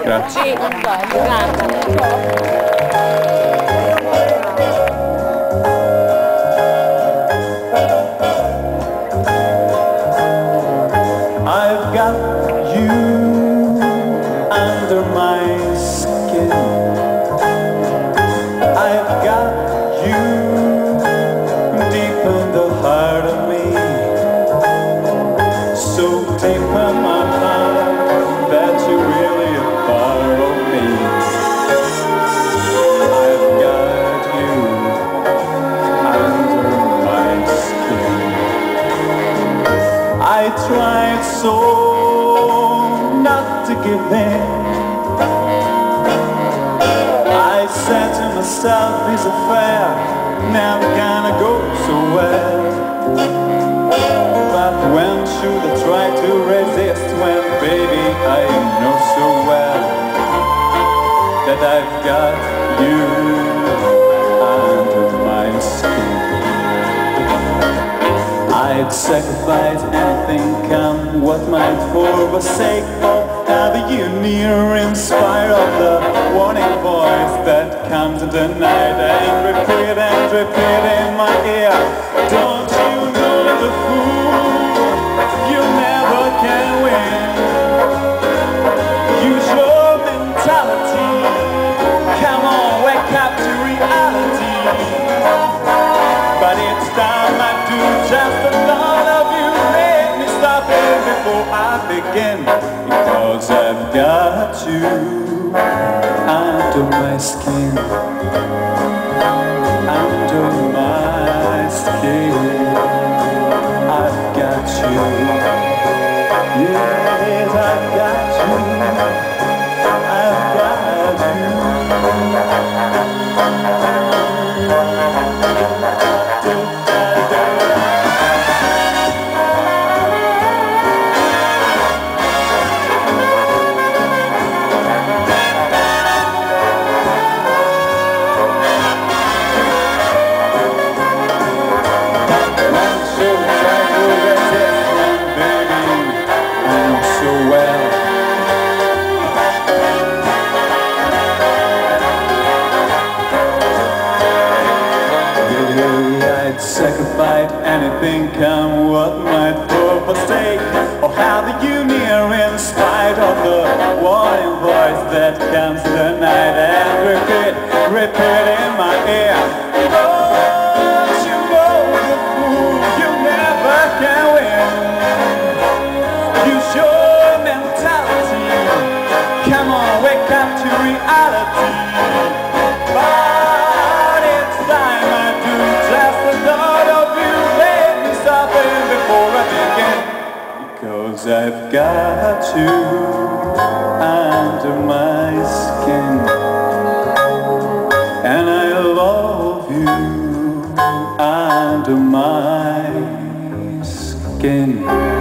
Grazie. I've got you under my skin. I've got you deep in the heart of me. So in my heart I tried so not to give in. I said to myself, this affair never gonna go so well. But when should I try to resist when, baby, I know so well that I've got you I'd sacrifice anything, come what might, for the sake of having you near, in spite of the warning voice that comes in the night and repeat and repeat in my ear. Don't you know the fool? You never can win. Use your mentality. Come on, wake up to reality. But it's time I do just I begin Because I've got you under my skin. Under my Sacrifice anything, come what might for mistake Or have you near in spite of the warning voice that comes the night and repeat, repeat in my ear. Don't you know the fool, you never can win? Use your mentality I've got you under my skin. And I love you under my skin